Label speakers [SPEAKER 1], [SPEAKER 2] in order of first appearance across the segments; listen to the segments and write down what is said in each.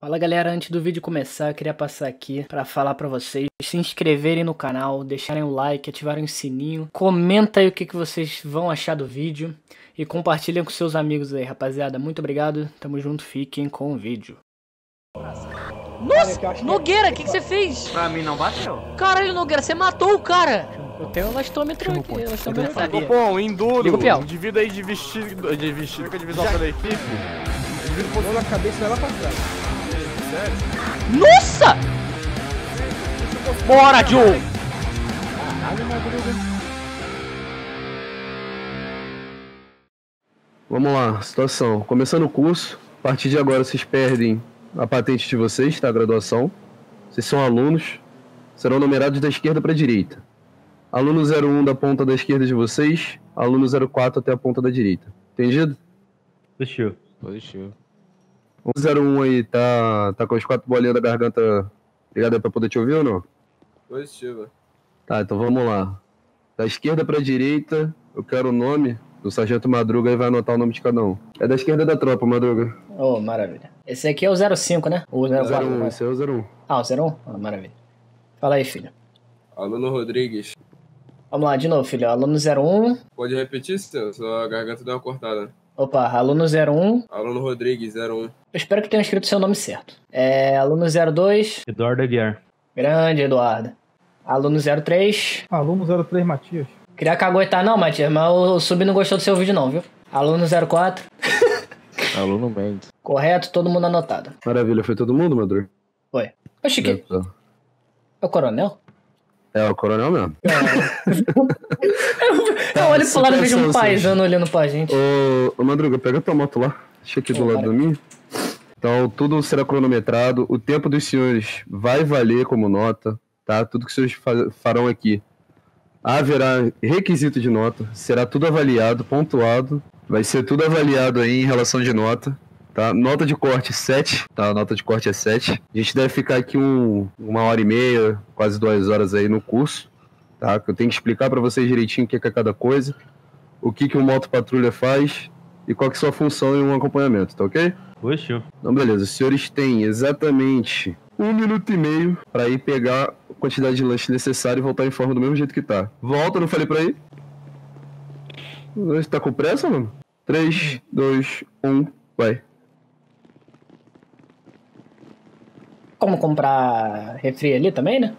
[SPEAKER 1] Fala galera, antes do vídeo começar, eu queria passar aqui para falar para vocês se inscreverem no canal, deixarem o like, ativarem o sininho, comenta aí o que, que vocês vão achar do vídeo e compartilhem com seus amigos aí, rapaziada. Muito obrigado, tamo junto, fiquem com o vídeo.
[SPEAKER 2] Nossa, Nogueira, o que, que você fez?
[SPEAKER 3] Pra mim não bateu.
[SPEAKER 2] Caralho, Nogueira, você matou o cara.
[SPEAKER 1] Eu tenho um elastômetro aqui, elastômetro aqui.
[SPEAKER 4] Bom, enduro,
[SPEAKER 2] Liga o
[SPEAKER 4] indivíduo aí de vestido, de vestido divisão pela equipe. Indivíduo
[SPEAKER 5] Pulou na cabeça dela pra trás.
[SPEAKER 2] Nossa! Bora, Joe!
[SPEAKER 6] Vamos lá, situação. Começando o curso, a partir de agora vocês perdem a patente de vocês, tá? A graduação. Vocês são alunos, serão numerados da esquerda para a direita. Aluno 01 da ponta da esquerda de vocês, aluno 04 até a ponta da direita. Entendido?
[SPEAKER 4] Positivo.
[SPEAKER 3] Positivo.
[SPEAKER 6] O 01 aí tá, tá com as quatro bolinhas da garganta ligada pra poder te ouvir ou não?
[SPEAKER 5] Positiva.
[SPEAKER 6] Tá, então vamos lá. Da esquerda pra direita, eu quero o nome do Sargento Madruga e vai anotar o nome de cada um. É da esquerda da tropa, Madruga.
[SPEAKER 1] Oh, maravilha. Esse aqui é o 05, né? O 04.
[SPEAKER 6] 01, esse é o 01.
[SPEAKER 1] Ah, o 01? Ah, maravilha. Fala aí, filho.
[SPEAKER 5] Aluno Rodrigues.
[SPEAKER 1] Vamos lá, de novo, filho. Aluno 01.
[SPEAKER 5] Pode repetir, seu? Sua garganta deu uma cortada.
[SPEAKER 1] Opa, aluno 01.
[SPEAKER 5] Aluno Rodrigues, 01.
[SPEAKER 1] Eu espero que tenha escrito seu nome certo. É, aluno 02.
[SPEAKER 4] Eduardo Aguiar.
[SPEAKER 1] Grande, Eduardo. Aluno 03.
[SPEAKER 7] Aluno 03 Matias.
[SPEAKER 1] Queria cagoetar não, Matias, mas o Sub não gostou do seu vídeo não, viu? Aluno 04.
[SPEAKER 3] Aluno Mendes.
[SPEAKER 1] Correto, todo mundo anotado.
[SPEAKER 6] Maravilha, foi todo mundo, Madruga?
[SPEAKER 1] Foi. Oxi, que... É o coronel?
[SPEAKER 6] É o coronel mesmo.
[SPEAKER 1] Eu olho pro lado e vejo um paisano olhando pra gente.
[SPEAKER 6] Ô, ô Madruga, pega tua moto lá. Deixa aqui do lado
[SPEAKER 1] cara.
[SPEAKER 6] da minha. Então, tudo será cronometrado. O tempo dos senhores vai valer como nota, tá? Tudo que os senhores fa- farão aqui. Haverá requisito de nota. Será tudo avaliado, pontuado. Vai ser tudo avaliado aí em relação de nota. Tá? Nota de corte 7, tá? A nota de corte é 7. A gente deve ficar aqui um- uma hora e meia, quase duas horas aí no curso, tá? Que eu tenho que explicar para vocês direitinho o que é que é cada coisa, o que que o moto patrulha faz e qual que é a sua função em um acompanhamento, tá ok?
[SPEAKER 4] Positivo.
[SPEAKER 6] Então, beleza. Os senhores têm exatamente um minuto e meio para ir pegar a quantidade de lanche necessária e voltar em forma do mesmo jeito que tá. Volta, não falei pra ir? Você tá com pressa, mano? 3, 2, 1, vai.
[SPEAKER 1] Como comprar refri ali também, né?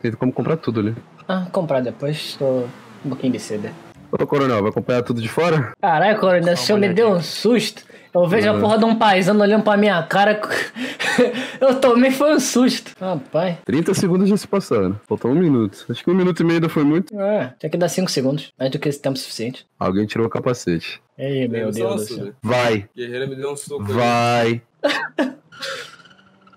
[SPEAKER 6] Tem como comprar tudo ali.
[SPEAKER 1] Ah, comprar depois, tô um pouquinho de cedo.
[SPEAKER 6] Ô, coronel, vai acompanhar tudo de fora?
[SPEAKER 1] Caralho, coronel, o senhor me deu um susto. Eu vejo a porra de um paisano olhando pra minha cara. Eu tomei, foi um susto. Rapaz,
[SPEAKER 6] 30 segundos já se passaram. Faltou um minuto. Acho que um minuto e meio ainda foi muito.
[SPEAKER 1] é, tinha que dar 5 segundos. Mais do que esse tempo suficiente.
[SPEAKER 6] Alguém tirou o capacete.
[SPEAKER 1] Ei, meu
[SPEAKER 5] Só
[SPEAKER 1] Deus do céu.
[SPEAKER 6] Vai,
[SPEAKER 5] Guerreiro me deu um soco.
[SPEAKER 6] vai.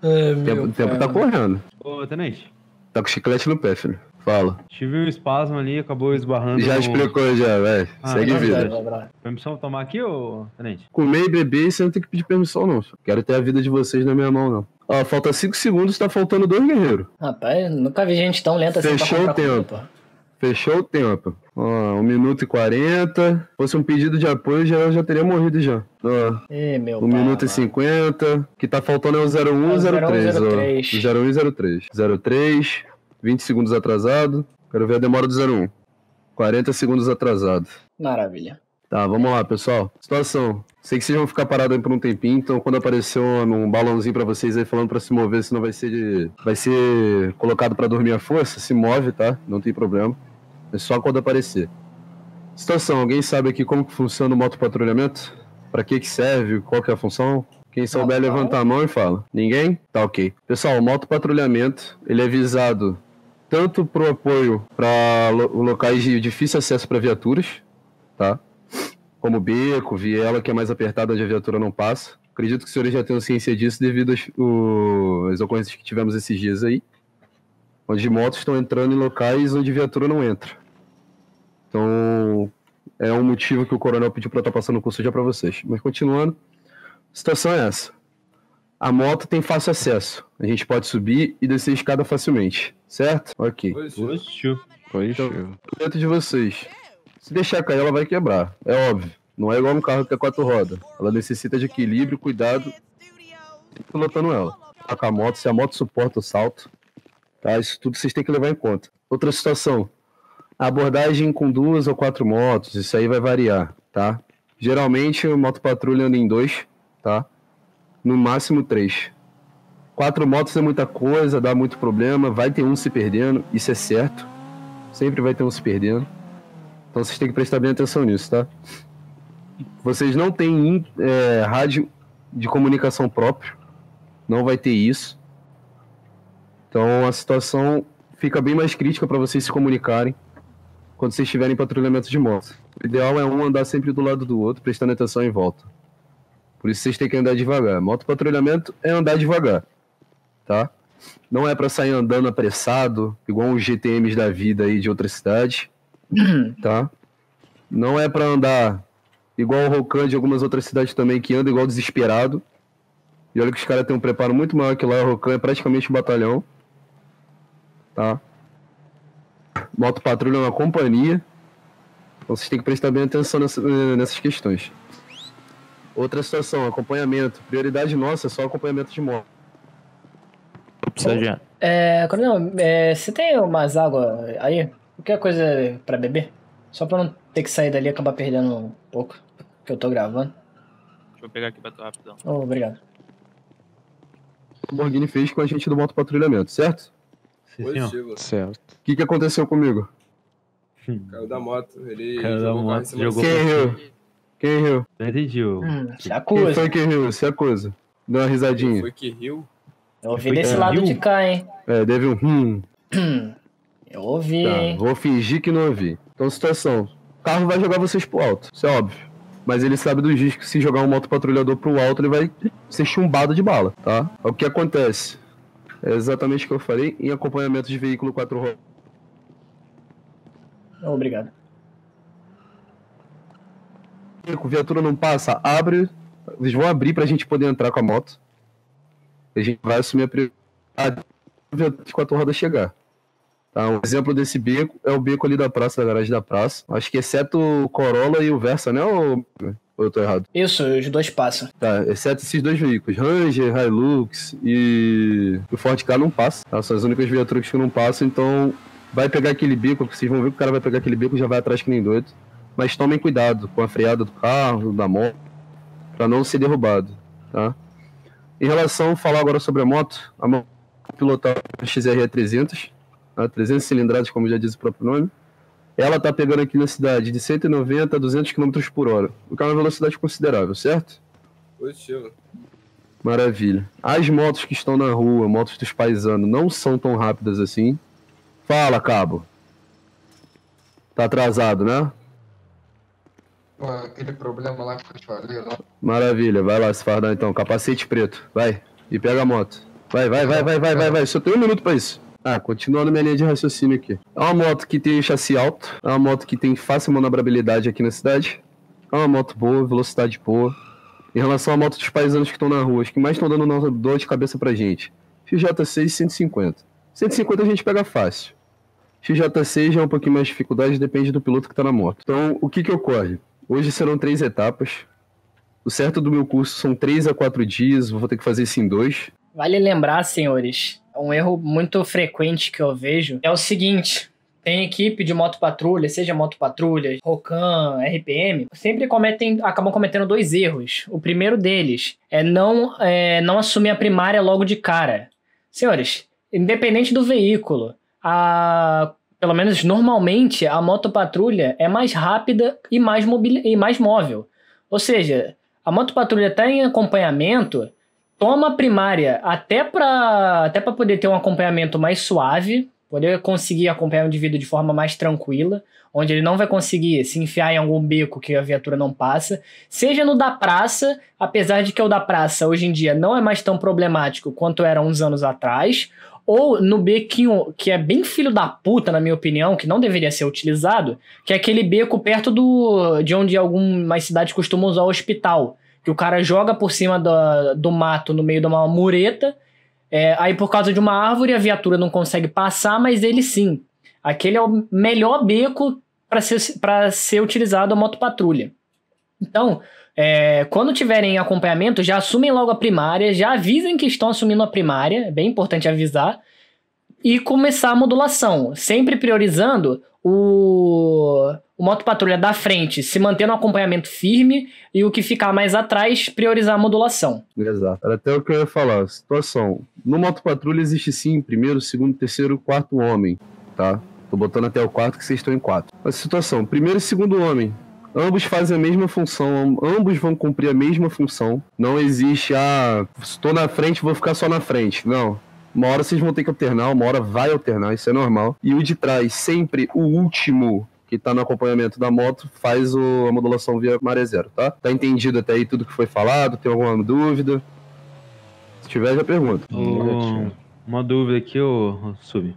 [SPEAKER 1] Ai,
[SPEAKER 6] O tempo,
[SPEAKER 1] meu
[SPEAKER 6] o tempo tá correndo.
[SPEAKER 4] Ô, tenente.
[SPEAKER 6] Tá com chiclete no pé, filho. Fala.
[SPEAKER 4] Tive um espasmo ali, acabou esbarrando.
[SPEAKER 6] Já
[SPEAKER 4] no-
[SPEAKER 6] explicou, já, vai.
[SPEAKER 4] Ah,
[SPEAKER 6] Segue
[SPEAKER 4] não,
[SPEAKER 6] vida.
[SPEAKER 4] Permissão tomar aqui, ô, tenente?
[SPEAKER 6] Comer e beber, você não tem que pedir permissão, não. senhor. Quero ter a vida de vocês na minha mão, não. Ó, falta 5 segundos, tá faltando dois guerreiros.
[SPEAKER 1] Rapaz, nunca vi gente tão lenta assim
[SPEAKER 6] Fechou
[SPEAKER 1] pra comprar
[SPEAKER 6] o
[SPEAKER 1] comida,
[SPEAKER 6] tempo.
[SPEAKER 1] pô.
[SPEAKER 6] Fechou o tempo. Ó, 1 minuto e 40. Se fosse um pedido de apoio, já, já teria morrido já. Ó,
[SPEAKER 1] Ei, meu
[SPEAKER 6] 1
[SPEAKER 1] pai,
[SPEAKER 6] minuto e
[SPEAKER 1] mano.
[SPEAKER 6] 50. O que tá faltando é o 01
[SPEAKER 1] É
[SPEAKER 6] e
[SPEAKER 1] o
[SPEAKER 6] 03.
[SPEAKER 1] 01
[SPEAKER 6] ó.
[SPEAKER 1] 03.
[SPEAKER 6] O 01 e 03. 03, 20 segundos atrasado. Quero ver a demora do 01. 40 segundos atrasado.
[SPEAKER 1] Maravilha.
[SPEAKER 6] Tá, vamos lá, pessoal. Situação. Sei que vocês vão ficar parados aí por um tempinho, então quando aparecer um, um balãozinho pra vocês aí falando pra se mover, senão vai ser de... vai ser colocado pra dormir à força, se move, tá? Não tem problema. É só quando aparecer. Situação, alguém sabe aqui como que funciona o motopatrulhamento? Pra que que serve? Qual que é a função? Quem souber,
[SPEAKER 1] Rapaz.
[SPEAKER 6] levanta a mão e fala. Ninguém? Tá ok. Pessoal, o motopatrulhamento, ele é visado tanto pro apoio para locais de difícil acesso para viaturas, tá? Como beco, viela, que é mais apertada onde a viatura não passa. Acredito que os senhores já tenham ciência disso devido às, o- às ocorrências que tivemos esses dias aí, onde motos estão entrando em locais onde viatura não entra. Então, é um motivo que o coronel pediu para estar passando o curso já para vocês. Mas continuando, a situação é essa. A moto tem fácil acesso. A gente pode subir e descer a escada facilmente, certo? Ok.
[SPEAKER 5] Positivo.
[SPEAKER 4] Positivo.
[SPEAKER 6] Dentro de vocês. Se deixar cair, ela vai quebrar. É óbvio. Não é igual um carro que é quatro rodas. Ela necessita de equilíbrio, cuidado pilotando ela. Tá com a moto, se a moto suporta o salto. Tá? Isso tudo vocês têm que levar em conta. Outra situação. Abordagem com duas ou quatro motos, isso aí vai variar, tá? Geralmente, o moto patrulha anda em dois, tá? No máximo três. Quatro motos é muita coisa, dá muito problema, vai ter um se perdendo, isso é certo. Sempre vai ter um se perdendo. Então vocês têm que prestar bem atenção nisso, tá? Vocês não têm é, rádio de comunicação próprio, não vai ter isso. Então a situação fica bem mais crítica para vocês se comunicarem quando vocês estiverem em patrulhamento de moto. O ideal é um andar sempre do lado do outro, prestando atenção em volta. Por isso vocês têm que andar devagar. Moto patrulhamento é andar devagar, tá? Não é para sair andando apressado, igual os GTMs da vida aí de outra cidade, tá? Não é para andar igual o Rocan de algumas outras cidades também, que anda igual desesperado. E olha que os caras têm um preparo muito maior que lá, o Rocan é praticamente um batalhão, tá? Moto patrulha é uma companhia, então vocês têm que prestar bem atenção nessa, nessas questões. Outra situação, acompanhamento. Prioridade nossa é só acompanhamento de moto.
[SPEAKER 3] Sargento.
[SPEAKER 1] É, Coronel, é, você tem umas águas aí? Qualquer coisa pra beber? Só pra não ter que sair dali e acabar perdendo um pouco que eu tô gravando.
[SPEAKER 7] Deixa eu pegar aqui pra tu rapidão.
[SPEAKER 1] Oh, obrigado.
[SPEAKER 6] O Borghini fez com a gente do moto patrulhamento, certo?
[SPEAKER 5] Positivo.
[SPEAKER 3] Certo.
[SPEAKER 6] O que, que aconteceu comigo?
[SPEAKER 5] Caiu da moto. Ele
[SPEAKER 8] Caiu da moto, jogou
[SPEAKER 6] Quem riu? Quem riu?
[SPEAKER 8] Não entendi.
[SPEAKER 1] Hum, se
[SPEAKER 6] Quem
[SPEAKER 1] acusa.
[SPEAKER 6] foi que riu? Se acusa. Deu uma risadinha.
[SPEAKER 5] Foi que riu.
[SPEAKER 1] Eu ouvi
[SPEAKER 8] Foi
[SPEAKER 1] desse lado
[SPEAKER 8] riu?
[SPEAKER 1] de cá, hein?
[SPEAKER 6] É, deve um hum.
[SPEAKER 1] Eu ouvi,
[SPEAKER 6] Tá,
[SPEAKER 1] hein?
[SPEAKER 6] vou fingir que não ouvi. Então, situação. O carro vai jogar vocês pro alto, isso é óbvio. Mas ele sabe dos riscos que se jogar um motopatrulhador pro alto, ele vai ser chumbado de bala, tá? O que acontece? É exatamente o que eu falei em acompanhamento de veículo 4 rodas.
[SPEAKER 1] Obrigado.
[SPEAKER 6] A viatura não passa, abre. Eles vão abrir pra gente poder entrar com a moto. A gente vai assumir a prioridade a de quatro rodas chegar. Tá, um exemplo desse beco é o beco ali da praça, da garagem da praça. Acho que exceto o Corolla e o Versa, né? Ou, ou eu tô errado?
[SPEAKER 1] Isso, os dois passam.
[SPEAKER 6] Tá, exceto esses dois veículos, Ranger, Hilux e o Ford K não passa. Tá? São as únicas viaturas que não passam, então vai pegar aquele beco, vocês vão ver que o cara vai pegar aquele beco e já vai atrás que nem doido. Mas tomem cuidado com a freada do carro, da moto, para não ser derrubado, tá? Em relação a falar agora sobre a moto, a moto pilotar a XRE 300, tá? 300 cilindradas, como já diz o próprio nome. Ela tá pegando aqui na cidade de 190 a 200 km por hora, o que é uma velocidade considerável, certo?
[SPEAKER 5] Positivo.
[SPEAKER 6] Maravilha. As motos que estão na rua, motos dos paisanos, não são tão rápidas assim. Fala, cabo. Tá atrasado, né?
[SPEAKER 9] Aquele problema lá que eu te falei lá.
[SPEAKER 6] Maravilha, vai lá se fardar então. Capacete preto, vai. E pega a moto. Vai, vai, vai, vai, vai, vai, vai. Só tem um minuto pra isso. Ah, continuando minha linha de raciocínio aqui. É uma moto que tem chassi alto, é uma moto que tem fácil manobrabilidade aqui na cidade. É uma moto boa, velocidade boa. Em relação à moto dos paisanos que estão na rua, os que mais estão dando dor de cabeça pra gente. XJ6 150. 150 a gente pega fácil. XJ6 já é um pouquinho mais de dificuldade, depende do piloto que tá na moto. Então, o que que ocorre? Hoje serão três etapas. O certo do meu curso são três a quatro dias, vou ter que fazer isso em dois.
[SPEAKER 1] Vale lembrar, senhores, um erro muito frequente que eu vejo é o seguinte: tem equipe de moto patrulha, seja moto patrulha, Rocan, RPM, sempre cometem, acabam cometendo dois erros. O primeiro deles é não, é, não assumir a primária logo de cara. Senhores, independente do veículo, a pelo menos normalmente, a moto patrulha é mais rápida e mais, mobil... e mais móvel. Ou seja, a moto patrulha está em acompanhamento, toma primária até para até poder ter um acompanhamento mais suave, poder conseguir acompanhar o indivíduo de forma mais tranquila, onde ele não vai conseguir se enfiar em algum beco que a viatura não passa. Seja no da praça, apesar de que o da praça hoje em dia não é mais tão problemático quanto era uns anos atrás, ou no bequinho que é bem filho da puta, na minha opinião, que não deveria ser utilizado, que é aquele beco perto do de onde algumas cidades costumam usar o hospital, que o cara joga por cima do, do mato no meio de uma mureta, é, aí por causa de uma árvore a viatura não consegue passar, mas ele sim. Aquele é o melhor beco para ser, ser utilizado a motopatrulha. Então, É, quando tiverem acompanhamento, já assumem logo a primária, já avisem que estão assumindo a primária, é bem importante avisar, e começar a modulação, sempre priorizando o, o moto patrulha da frente, se mantendo um acompanhamento firme, e o que ficar mais atrás, priorizar a modulação.
[SPEAKER 6] Exato. Era até o que eu ia falar. Situação. No moto patrulha existe sim primeiro, segundo, terceiro, quarto homem, tá? Tô botando até o quarto que vocês estão em quatro. A situação, primeiro e segundo homem. Ambos fazem a mesma função, ambos vão cumprir a mesma função. Não existe, ah, estou na frente, vou ficar só na frente. Não. Uma hora vocês vão ter que alternar, uma hora vai alternar, isso é normal. E o de trás, sempre o último que tá no acompanhamento da moto, faz o, a modulação via maré zero, tá? Tá entendido até aí tudo que foi falado? Tem alguma dúvida? Se tiver, já pergunta.
[SPEAKER 8] Uma dúvida aqui, ô, Sub.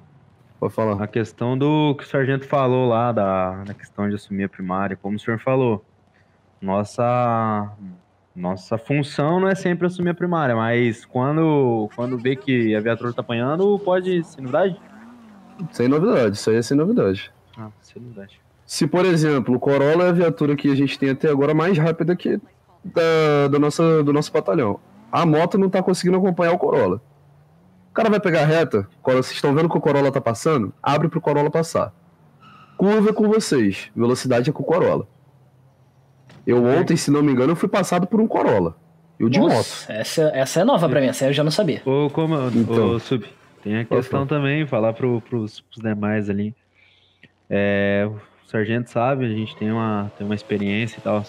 [SPEAKER 6] Pode falar.
[SPEAKER 8] A questão do que o sargento falou lá, da, da questão de assumir a primária, como o senhor falou, nossa, nossa função não é sempre assumir a primária, mas quando, quando vê que a viatura tá apanhando, pode ser novidade?
[SPEAKER 6] Sem novidade, isso aí é sem novidade.
[SPEAKER 8] Ah, sem novidade.
[SPEAKER 6] Se, por exemplo, o Corolla é a viatura que a gente tem até agora mais rápida que da, da nossa, do nosso batalhão. A moto não tá conseguindo acompanhar o Corolla. O cara vai pegar a reta, vocês estão vendo que o Corolla tá passando, abre pro Corolla passar. Curva é com vocês, velocidade é com o Corolla. Eu ontem, se não me engano, eu fui passado por um Corolla. Eu de moto.
[SPEAKER 1] Nossa, essa, essa é nova pra mim, essa eu já não sabia.
[SPEAKER 8] Ô, como,
[SPEAKER 6] Então.
[SPEAKER 8] ô, Sub, tem a questão também, falar pro, pros, pros demais ali. É, o sargento sabe, a gente tem uma, tem uma experiência e tal.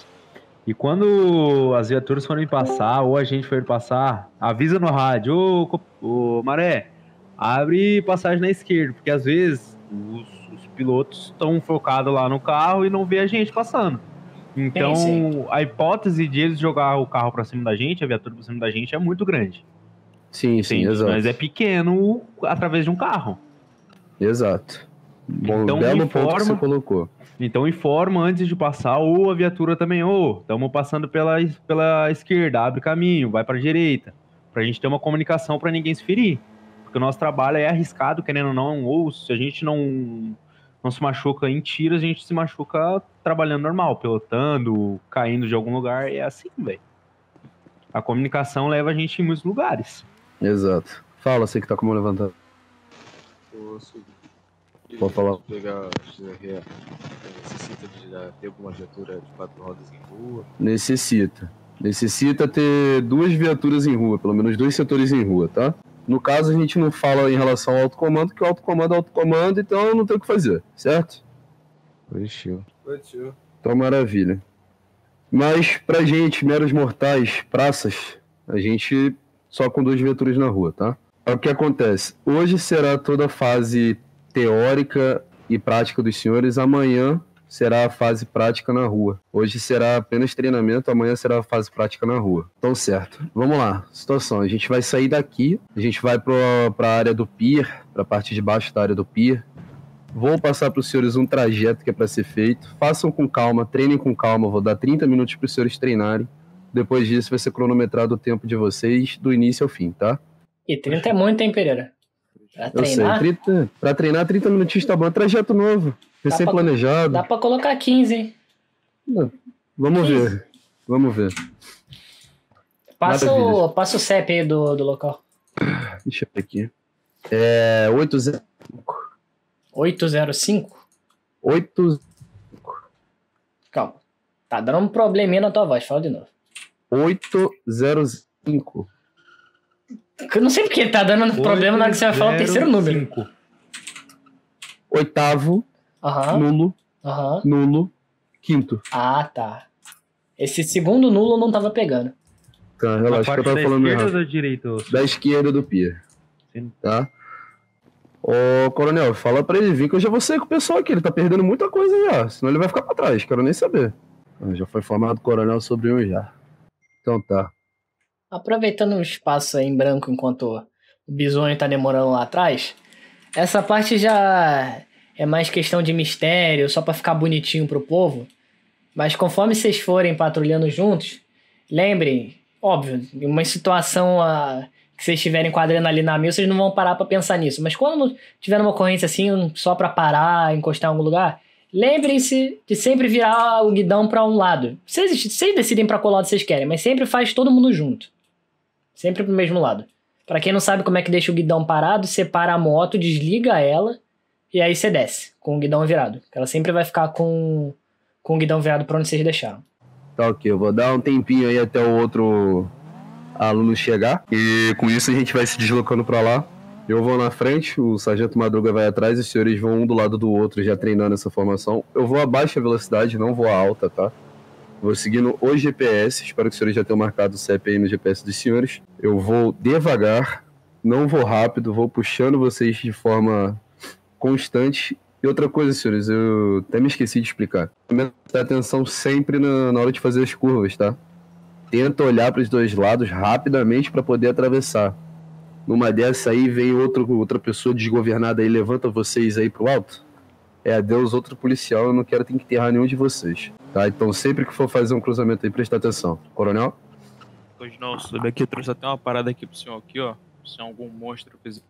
[SPEAKER 8] E quando as viaturas forem passar, ou a gente for passar, avisa no rádio, ô, ô Maré, abre passagem na esquerda, porque às vezes os, os pilotos estão focados lá no carro e não vê a gente passando. Então,
[SPEAKER 1] sim.
[SPEAKER 8] a hipótese de eles jogar o carro pra cima da gente, a viatura pra cima da gente, é muito grande.
[SPEAKER 6] Sim, sim,
[SPEAKER 8] Entende?
[SPEAKER 6] exato.
[SPEAKER 8] Mas é pequeno através de um carro.
[SPEAKER 6] Exato. Bom,
[SPEAKER 8] Então,
[SPEAKER 6] belo
[SPEAKER 8] informa-
[SPEAKER 6] ponto que você colocou.
[SPEAKER 8] Então informa antes de passar, ou a viatura também, ô, estamos passando pela, pela esquerda, abre caminho, vai para direita, pra gente ter uma comunicação para ninguém se ferir. Porque o nosso trabalho é arriscado, querendo ou não, ou se a gente não, não se machuca em tiro, a gente se machuca trabalhando normal, pilotando, caindo de algum lugar, é assim, velho. A comunicação leva a gente em muitos lugares.
[SPEAKER 6] Exato. Fala, você que tá com a mão levantada.
[SPEAKER 5] Ô, Sub.
[SPEAKER 6] Pode falar.
[SPEAKER 5] Pegar necessita de já ter alguma viatura de quatro rodas em rua.
[SPEAKER 6] Necessita. Necessita ter duas viaturas em rua, pelo menos dois setores em rua, tá? No caso, a gente não fala em relação ao autocomando, que o autocomando é autocomando, então não tem o que fazer, certo?
[SPEAKER 3] Positivo.
[SPEAKER 5] Oi, tio.
[SPEAKER 6] Então, maravilha. Mas, pra gente, meros mortais, praças, a gente só com duas viaturas na rua, tá? É O que acontece? Hoje será toda a fase teórica e prática dos senhores, amanhã será a fase prática na rua. Hoje será apenas treinamento, amanhã será a fase prática na rua. Então, certo. Vamos lá. Situação. A gente vai sair daqui, a gente vai para a área do pier, para a parte de baixo da área do pier. Vou passar para os senhores um trajeto que é para ser feito. Façam com calma, treinem com calma. Vou dar 30 minutos para os senhores treinarem. Depois disso, vai ser cronometrado o tempo de vocês, do início ao fim, tá?
[SPEAKER 1] E 30 é muito, hein, Pereira? Pra
[SPEAKER 6] Eu
[SPEAKER 1] treinar,
[SPEAKER 6] sei. 30, para treinar, 30 minutinhos tá bom. Trajeto novo, recém-planejado.
[SPEAKER 1] dá pra colocar 15, hein?
[SPEAKER 6] Vamos ver. Vamos ver.
[SPEAKER 1] Passa, o, passa o CEP aí do, do local.
[SPEAKER 6] Deixa eu ver aqui. É. 80.
[SPEAKER 1] 805?
[SPEAKER 6] 8,
[SPEAKER 1] Calma. Tá dando um probleminha na tua voz, fala de novo.
[SPEAKER 6] 805.
[SPEAKER 1] Eu não sei porque tá dando problema na hora que você vai falar o terceiro número.
[SPEAKER 8] 805.
[SPEAKER 6] Oitavo,
[SPEAKER 1] Aham,
[SPEAKER 6] nulo,
[SPEAKER 1] aham.
[SPEAKER 6] nulo, quinto.
[SPEAKER 1] Ah, tá. Esse segundo nulo não tava pegando.
[SPEAKER 6] Tá,
[SPEAKER 8] Na
[SPEAKER 6] relaxa que eu
[SPEAKER 8] parte
[SPEAKER 6] tava
[SPEAKER 8] da
[SPEAKER 6] falando
[SPEAKER 8] esquerda
[SPEAKER 6] errado.
[SPEAKER 8] ou da direita? ô,
[SPEAKER 6] Da esquerda do pier.
[SPEAKER 8] Sim.
[SPEAKER 6] Tá? Ô, coronel, fala pra ele vir que eu já vou sair com o pessoal aqui. Ele tá perdendo muita coisa já. Senão ele vai ficar pra trás. Quero nem saber. Ah, Já foi formado coronel sobre um já. Então tá.
[SPEAKER 1] Aproveitando o espaço em branco enquanto o bisonho tá demorando lá atrás, essa parte já é mais questão de mistério, só pra ficar bonitinho pro povo. Mas conforme vocês forem patrulhando juntos, lembrem, óbvio, em uma situação ah, que vocês estiverem com a adrenalina a mil, vocês não vão parar pra pensar nisso. Mas quando tiver uma ocorrência assim, só pra parar, encostar em algum lugar, lembrem-se de sempre virar o guidão pra um lado. Vocês, vocês decidem pra qual lado vocês querem, mas sempre faz todo mundo junto. Sempre pro mesmo lado. Pra quem não sabe como é que deixa o guidão parado, separa a moto, desliga ela e aí você desce com o guidão virado. Ela sempre vai ficar com, com o guidão virado pra onde vocês deixaram.
[SPEAKER 6] Tá ok, eu vou dar um tempinho aí até o outro aluno chegar. E com isso a gente vai se deslocando pra lá. Eu vou na frente, o Sargento Madruga vai atrás os senhores vão um do lado do outro já treinando essa formação. Eu vou a baixa velocidade, não vou a alta, tá? Vou seguindo o GPS, espero que os senhores já tenham marcado o CP aí no GPS dos senhores. Eu vou devagar, não vou rápido, vou puxando vocês de forma constante. E outra coisa, senhores, eu até me esqueci de explicar. Prestar atenção sempre na, na hora de fazer as curvas, tá? Tenta olhar para os dois lados rapidamente para poder atravessar. Numa dessa aí vem outro, outra pessoa desgovernada aí, levanta vocês aí pro alto. É adeus, outro policial, eu não quero ter que enterrar nenhum de vocês. Tá? Então sempre que for fazer um cruzamento aí, presta atenção. Coronel?
[SPEAKER 7] Pois não, soube aqui, eu trouxe até uma parada aqui pro senhor aqui, ó. Se algum monstro fizer.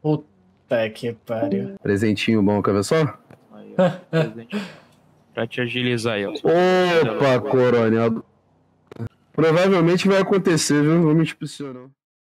[SPEAKER 1] Puta que pariu.
[SPEAKER 6] Presentinho bom, quer ver só?
[SPEAKER 7] Aí, ó, presente. pra te agilizar aí, ó.
[SPEAKER 6] Opa, coronel. Provavelmente vai acontecer, viu? Não vou mentir pro senhor, não.